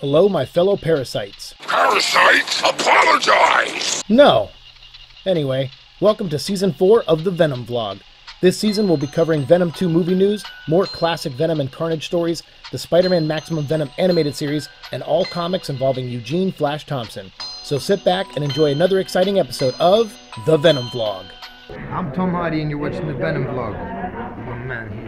Hello, my fellow parasites. Parasites, apologize! No! Anyway, welcome to season 4 of the Venom Vlog. This season we'll be covering Venom 2 movie news, more classic Venom and Carnage stories, the Spider Man Maximum Venom animated series, and all comics involving Eugene Flash Thompson. So sit back and enjoy another exciting episode of The Venom Vlog. I'm Tom Hardy and you're watching the Venom vlog. My man here.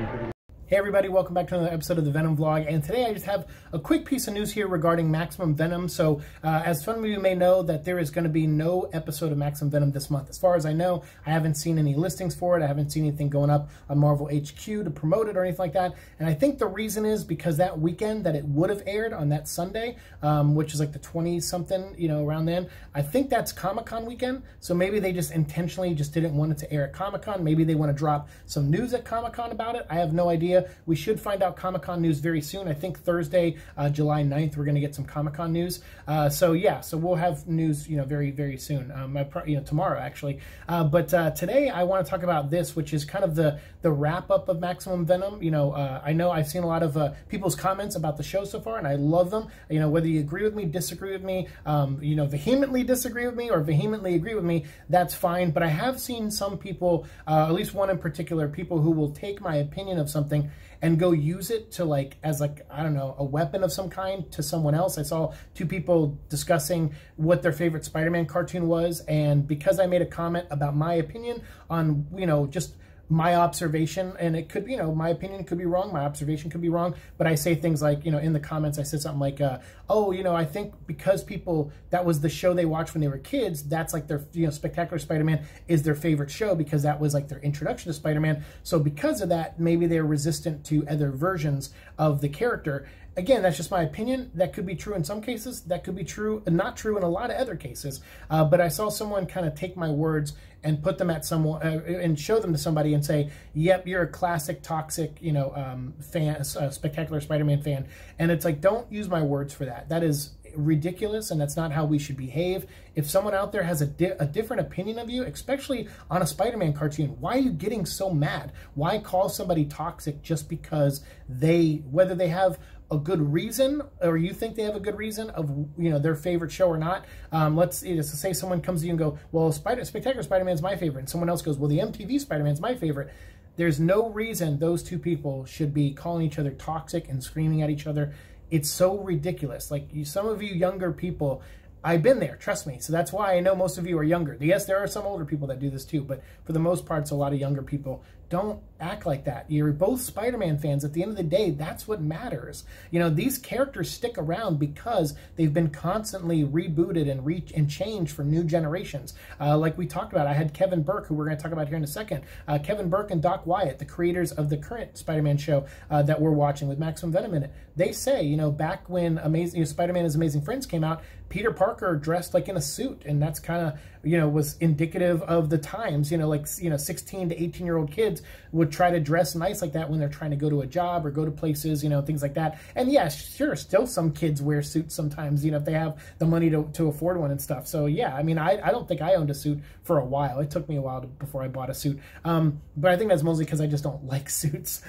Hey everybody, welcome back to another episode of the Venom Vlog, and today I just have a quick piece of news here regarding Maximum Venom. So, uh, as some of you may know, that there is going to be no episode of Maximum Venom this month. As far as I know, I haven't seen any listings for it. I haven't seen anything going up on Marvel HQ to promote it or anything like that. And I think the reason is because that weekend that it would have aired on that Sunday, um, which is like the 20-something, you know, around then, I think that's Comic-Con weekend. So maybe they just intentionally just didn't want it to air at Comic-Con. Maybe they want to drop some news at Comic-Con about it. I have no idea. We should find out Comic Con news very soon. I think Thursday, uh, July 9th, we're going to get some Comic Con news. Uh, so yeah, so we'll have news, you know, very very soon. Um, you know, tomorrow actually. Uh, but uh, today I want to talk about this, which is kind of the the wrap up of Maximum Venom. You know, uh, I know I've seen a lot of uh, people's comments about the show so far, and I love them. You know, whether you agree with me, disagree with me, um, you know, vehemently disagree with me, or vehemently agree with me, that's fine. But I have seen some people, at least one in particular, people who will take my opinion of something and go use it to like as like I don't know a weapon of some kind to someone else. I saw two people discussing what their favorite Spider-Man cartoon was, and because I made a comment about my opinion on you know just my observation, and it could, be you know, my opinion could be wrong, my observation could be wrong, but I say things like, you know, in the comments, I said something like, uh, oh, you know, I think because people, that was the show they watched when they were kids, that's like their, you know, Spectacular Spider-Man is their favorite show because that was like their introduction to Spider-Man. So because of that, maybe they're resistant to other versions of the character again, that's just my opinion. That could be true in some cases. That could be true, and not true in a lot of other cases. Uh, but I saw someone kind of take my words and put them at someone uh, and show them to somebody and say, "Yep, you're a classic toxic, you know, um, fan, uh, spectacular Spider-Man fan." And it's like, don't use my words for that. That is ridiculous and that's not how we should behave. If someone out there has a, di a different opinion of you, especially on a Spider-Man cartoon, why are you getting so mad? Why call somebody toxic just because they, whether they have a good reason or you think they have a good reason of you know their favorite show or not um, let's you know, say someone comes to you and go well Spider spectacular spider-man's my favorite and someone else goes well the mtv spider-man's my favorite there's no reason those two people should be calling each other toxic and screaming at each other it's so ridiculous like you, some of you younger people I've been there, trust me. So that's why I know most of you are younger. Yes, there are some older people that do this too, but for the most part, it's a lot of younger people. Don't act like that. You're both Spider-Man fans. At the end of the day, that's what matters. You know, these characters stick around because they've been constantly rebooted and re and changed for new generations. Uh, like we talked about, I had Kevin Burke, who we're going to talk about here in a second. Uh, Kevin Burke and Doc Wyatt, the creators of the current Spider-Man show uh, that we're watching with Maximum Venom in it. They say, you know, back when Amazing you know, Spider-Man His Amazing Friends came out, Peter Parker dressed like in a suit, and that's kind of you know was indicative of the times. You know, like you know, 16 to 18 year old kids would try to dress nice like that when they're trying to go to a job or go to places, you know, things like that. And yeah, sure, still some kids wear suits sometimes, you know, if they have the money to, to afford one and stuff. So yeah, I mean, I, I don't think I owned a suit for a while. It took me a while to, before I bought a suit. Um, but I think that's mostly because I just don't like suits.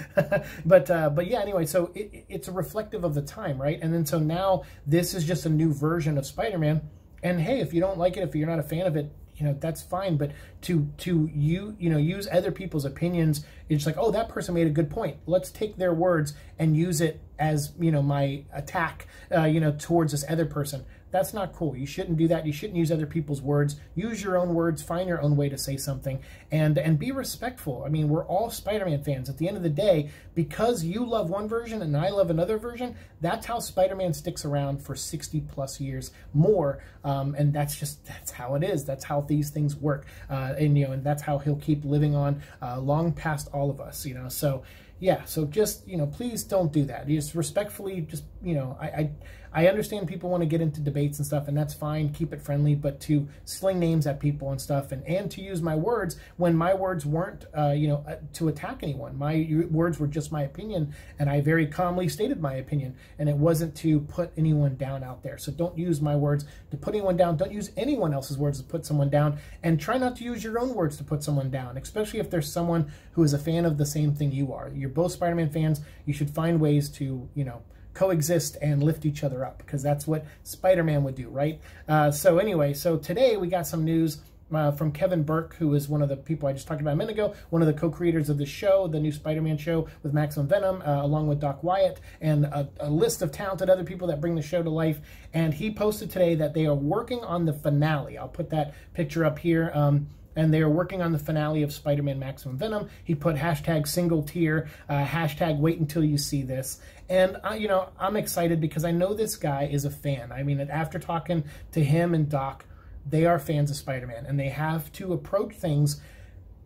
but uh, but yeah, anyway, so it, it's a reflective of the time, right? And then so now this is just a new version of Spider-Man. And hey, if you don't like it, if you're not a fan of it, you know that's fine but to to you you know use other people's opinions it's like oh that person made a good point let's take their words and use it as you know my attack uh, you know towards this other person that's not cool. You shouldn't do that. You shouldn't use other people's words. Use your own words. Find your own way to say something, and and be respectful. I mean, we're all Spider-Man fans. At the end of the day, because you love one version and I love another version, that's how Spider-Man sticks around for 60 plus years more. Um, and that's just that's how it is. That's how these things work. Uh, and you know, and that's how he'll keep living on uh, long past all of us. You know, so yeah, so just, you know, please don't do that. Just respectfully, just, you know, I, I, I understand people want to get into debates and stuff, and that's fine. Keep it friendly, but to sling names at people and stuff, and, and to use my words when my words weren't, uh, you know, uh, to attack anyone. My words were just my opinion, and I very calmly stated my opinion, and it wasn't to put anyone down out there. So don't use my words to put anyone down. Don't use anyone else's words to put someone down, and try not to use your own words to put someone down, especially if there's someone who is a fan of the same thing you are. You're both Spider-Man fans. You should find ways to, you know, coexist and lift each other up because that's what Spider-Man would do, right? Uh, so anyway, so today we got some news uh, from Kevin Burke, who is one of the people I just talked about a minute ago, one of the co-creators of the show, the new Spider-Man show with Maximum Venom, uh, along with Doc Wyatt, and a, a, list of talented other people that bring the show to life. And he posted today that they are working on the finale. I'll put that picture up here. Um, and they are working on the finale of Spider-Man Maximum Venom. He put hashtag single tier, uh, hashtag wait until you see this. And, uh, you know, I'm excited because I know this guy is a fan. I mean, after talking to him and Doc, they are fans of Spider-Man and they have to approach things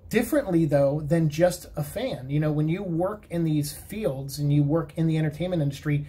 differently though than just a fan. You know, when you work in these fields and you work in the entertainment industry,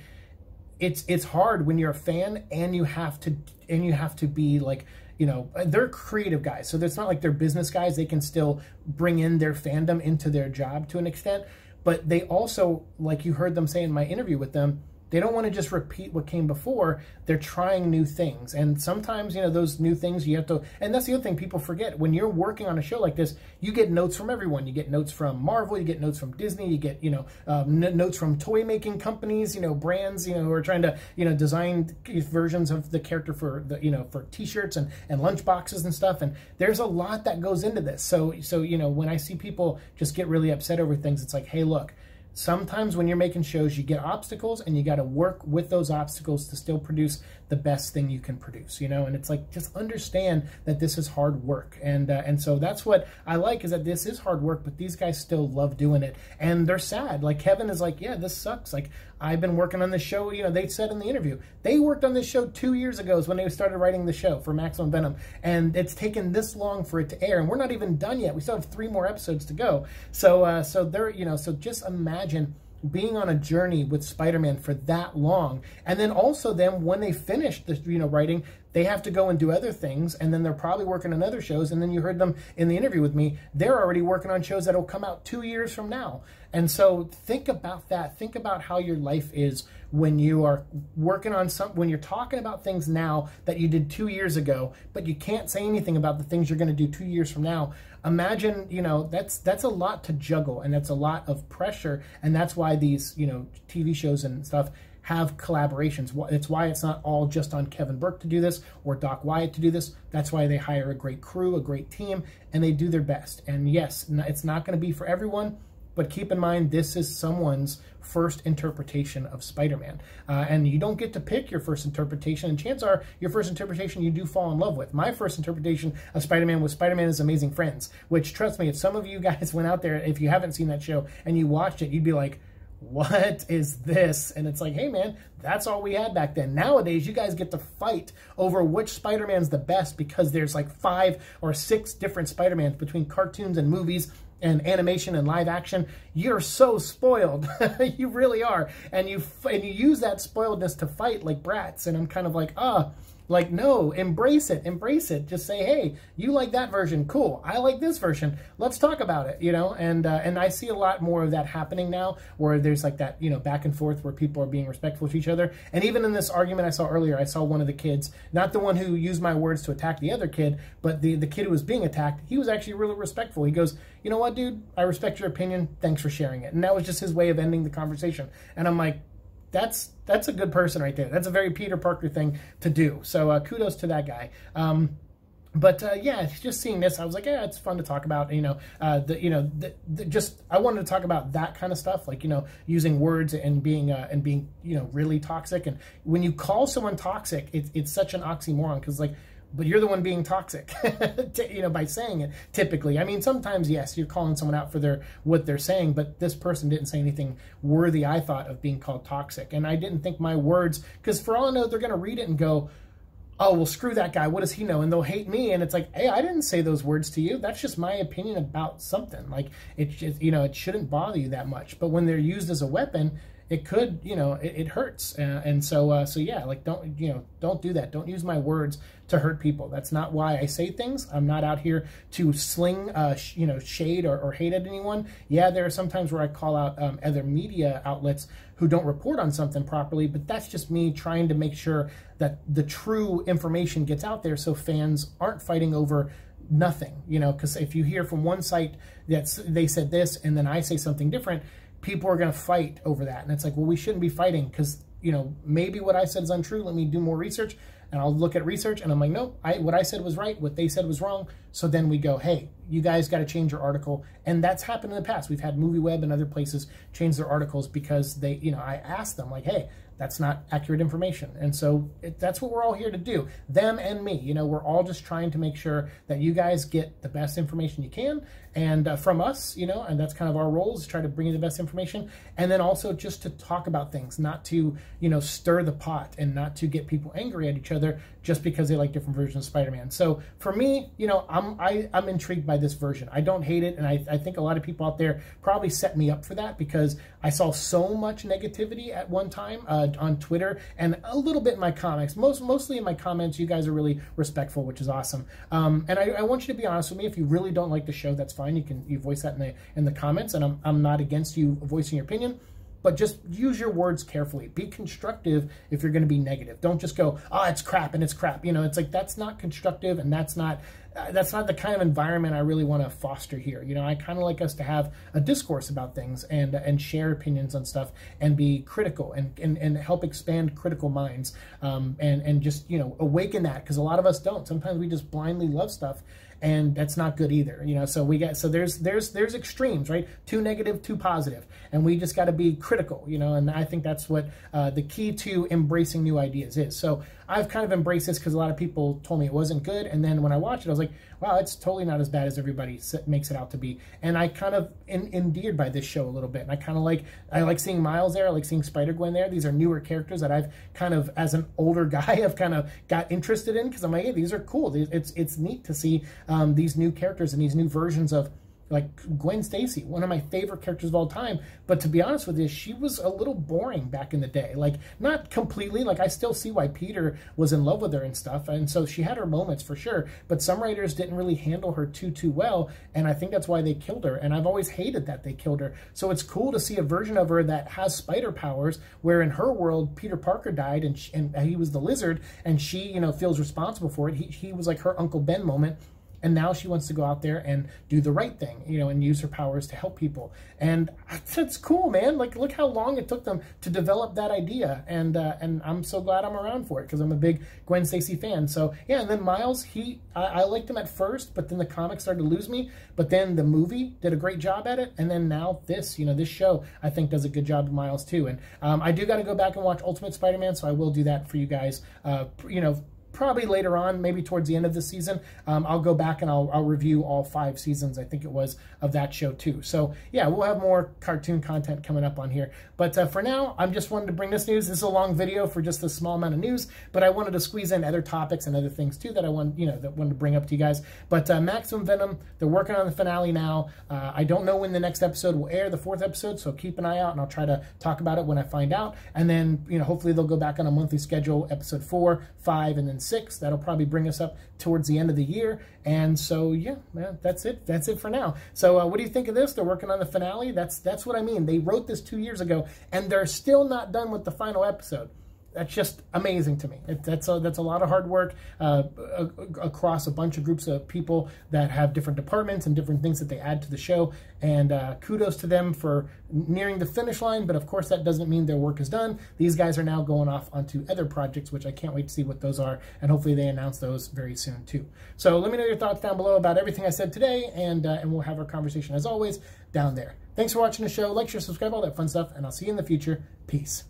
it's it's hard when you're a fan and you have to and you have to be like you know they're creative guys. So it's not like they're business guys. They can still bring in their fandom into their job to an extent. But they also like you heard them say in my interview with them they don't want to just repeat what came before. They're trying new things. And sometimes, you know, those new things you have to, and that's the other thing people forget. When you're working on a show like this, you get notes from everyone. You get notes from Marvel, you get notes from Disney, you get, you know, um, notes from toy making companies, you know, brands, you know, who are trying to, you know, design versions of the character for the, you know, for t-shirts and, and lunch boxes and stuff. And there's a lot that goes into this. So, so, you know, when I see people just get really upset over things, it's like, hey, look, sometimes when you're making shows, you get obstacles and you got to work with those obstacles to still produce the best thing you can produce, you know? And it's like, just understand that this is hard work. And, uh, and so that's what I like is that this is hard work, but these guys still love doing it. And they're sad. Like Kevin is like, yeah, this sucks. Like I've been working on this show, you know, they said in the interview, they worked on this show two years ago is when they started writing the show for Maximum Venom. And it's taken this long for it to air. And we're not even done yet. We still have three more episodes to go. So, uh, so they're, you know, so just imagine being on a journey with Spider-Man for that long. And then also then when they finished the you know writing, they have to go and do other things and then they're probably working on other shows and then you heard them in the interview with me, they're already working on shows that'll come out 2 years from now. And so think about that. Think about how your life is when you are working on some when you're talking about things now that you did 2 years ago, but you can't say anything about the things you're going to do 2 years from now imagine, you know, that's that's a lot to juggle and that's a lot of pressure. And that's why these, you know, TV shows and stuff have collaborations. It's why it's not all just on Kevin Burke to do this or Doc Wyatt to do this. That's why they hire a great crew, a great team, and they do their best. And yes, it's not going to be for everyone, but keep in mind, this is someone's first interpretation of Spider-Man. Uh, and you don't get to pick your first interpretation, and chances are your first interpretation you do fall in love with. My first interpretation of Spider-Man was Spider-Man is Amazing Friends, which, trust me, if some of you guys went out there, if you haven't seen that show, and you watched it, you'd be like, what is this? And it's like, hey man, that's all we had back then. Nowadays, you guys get to fight over which Spider-Man's the best because there's like five or six different Spider-Mans between cartoons and movies and animation and live action, you're so spoiled. you really are. And you and you use that spoiledness to fight like brats. And I'm kind of like, ah, like, no, embrace it, embrace it. Just say, hey, you like that version, cool. I like this version. Let's talk about it, you know? And uh, and I see a lot more of that happening now, where there's like that, you know, back and forth where people are being respectful to each other. And even in this argument I saw earlier, I saw one of the kids, not the one who used my words to attack the other kid, but the, the kid who was being attacked, he was actually really respectful. He goes, you know what, dude? I respect your opinion. Thanks for sharing it. And that was just his way of ending the conversation. And I'm like, that's that's a good person right there. That's a very Peter Parker thing to do. So uh, kudos to that guy. Um, but uh, yeah, just seeing this, I was like, yeah, it's fun to talk about. You know, uh, the you know, the, the, just I wanted to talk about that kind of stuff, like you know, using words and being uh, and being you know really toxic. And when you call someone toxic, it's it's such an oxymoron because like but you're the one being toxic, you know, by saying it. Typically, I mean, sometimes yes, you're calling someone out for their what they're saying, but this person didn't say anything worthy. I thought of being called toxic, and I didn't think my words, because for all I know, they're going to read it and go, "Oh, well, screw that guy. What does he know?" And they'll hate me, and it's like, "Hey, I didn't say those words to you. That's just my opinion about something. Like it, just, you know, it shouldn't bother you that much. But when they're used as a weapon." It could, you know, it, it hurts. Uh, and so, uh, so yeah, like don't, you know, don't do that. Don't use my words to hurt people. That's not why I say things. I'm not out here to sling, uh, you know, shade or, or, hate at anyone. Yeah, there are some times where I call out um, other media outlets who don't report on something properly, but that's just me trying to make sure that the true information gets out there so fans aren't fighting over nothing, you know, because if you hear from one site that they said this and then I say something different, people are going to fight over that. And it's like, well, we shouldn't be fighting because you know, maybe what I said is untrue. Let me do more research and I'll look at research and I'm like, nope, I, what I said was right. What they said was wrong. So then we go, hey, you guys got to change your article. And that's happened in the past. We've had MovieWeb and other places change their articles because they, you know, I asked them like, hey, that's not accurate information. And so it, that's what we're all here to do. Them and me, you know, we're all just trying to make sure that you guys get the best information you can and uh, from us, you know, and that's kind of our role is try to bring you the best information. And then also just to talk about things, not to, you know, stir the pot and not to get people angry at each other just because they like different versions of Spider-Man. So for me, you know, I'm, I, I'm intrigued by this version. I don't hate it. And I, I think a lot of people out there probably set me up for that because I saw so much negativity at one time uh, on Twitter and a little bit in my comics. Most, mostly in my comments, you guys are really respectful, which is awesome. Um, and I, I want you to be honest with me. If you really don't like the show, that's fine. You can you voice that in the in the comments, and I'm I'm not against you voicing your opinion. But just use your words carefully. Be constructive if you're going to be negative. Don't just go, "Oh, it's crap," and it's crap. You know, it's like that's not constructive, and that's not uh, that's not the kind of environment I really want to foster here. You know, I kind of like us to have a discourse about things and and share opinions on stuff and be critical and and, and help expand critical minds um, and and just you know awaken that because a lot of us don't. Sometimes we just blindly love stuff and that's not good either you know? So we get so there's there's there's extremes right? Too negative too positive. And we just got to be critical you know? And i think that's what uh, the key to embracing new ideas is. So i've kind of embraced this because a lot of people told me it wasn't good and then when i watched it i was like wow it's totally not as bad as everybody makes it out to be. And i kind of in, endeared by this show a little bit and i kind of like i like seeing miles there i like seeing spider-gwen there. These are newer characters that i've kind of as an older guy have kind of got interested in because i'm like hey these are cool. It's it's neat to see um, these new characters and these new versions of like Gwen Stacy, one of my favorite characters of all time. But to be honest with you, she was a little boring back in the day. Like, not completely. Like, I still see why Peter was in love with her and stuff. And so she had her moments for sure. But some writers didn't really handle her too, too well. And I think that's why they killed her. And I've always hated that they killed her. So it's cool to see a version of her that has spider powers, where in her world, Peter Parker died and, she, and he was the lizard. And she, you know, feels responsible for it. He, he was like her Uncle Ben moment and now she wants to go out there and do the right thing you know and use her powers to help people. And that's cool man. Like look how long it took them to develop that idea. And uh, and i'm so glad i'm around for it because i'm a big gwen stacy fan. So yeah and then miles he I, I liked him at first but then the comics started to lose me. But then the movie did a great job at it. And then now this you know this show i think does a good job of miles too. And um, i do got to go back and watch ultimate spider-man so i will do that for you guys. Uh, you know probably later on, maybe towards the end of the season, um, I'll go back and I'll, I'll, review all five seasons, I think it was, of that show too. So yeah, we'll have more cartoon content coming up on here. But uh, for now, I'm just wanted to bring this news. This is a long video for just a small amount of news, but I wanted to squeeze in other topics and other things too that I want, you know, that wanted to bring up to you guys. But uh, Maximum Venom, they're working on the finale now. Uh, I don't know when the next episode will air, the fourth episode, so keep an eye out and I'll try to talk about it when I find out. And then, you know, hopefully they'll go back on a monthly schedule, episode four, five, and then six. That'll probably bring us up towards the end of the year. And so, yeah, man, that's it. That's it for now. So uh, what do you think of this? They're working on the finale. That's, that's what I mean. They wrote this two years ago, and they're still not done with the final episode that's just amazing to me. It, that's a, that's a lot of hard work uh, across a bunch of groups of people that have different departments and different things that they add to the show. And uh, kudos to them for nearing the finish line. But of course, that doesn't mean their work is done. These guys are now going off onto other projects, which I can't wait to see what those are. And hopefully, they announce those very soon too. So let me know your thoughts down below about everything I said today, and uh, and we'll have our conversation as always down there. Thanks for watching the show. Like, share, subscribe, all that fun stuff, and I'll see you in the future. Peace.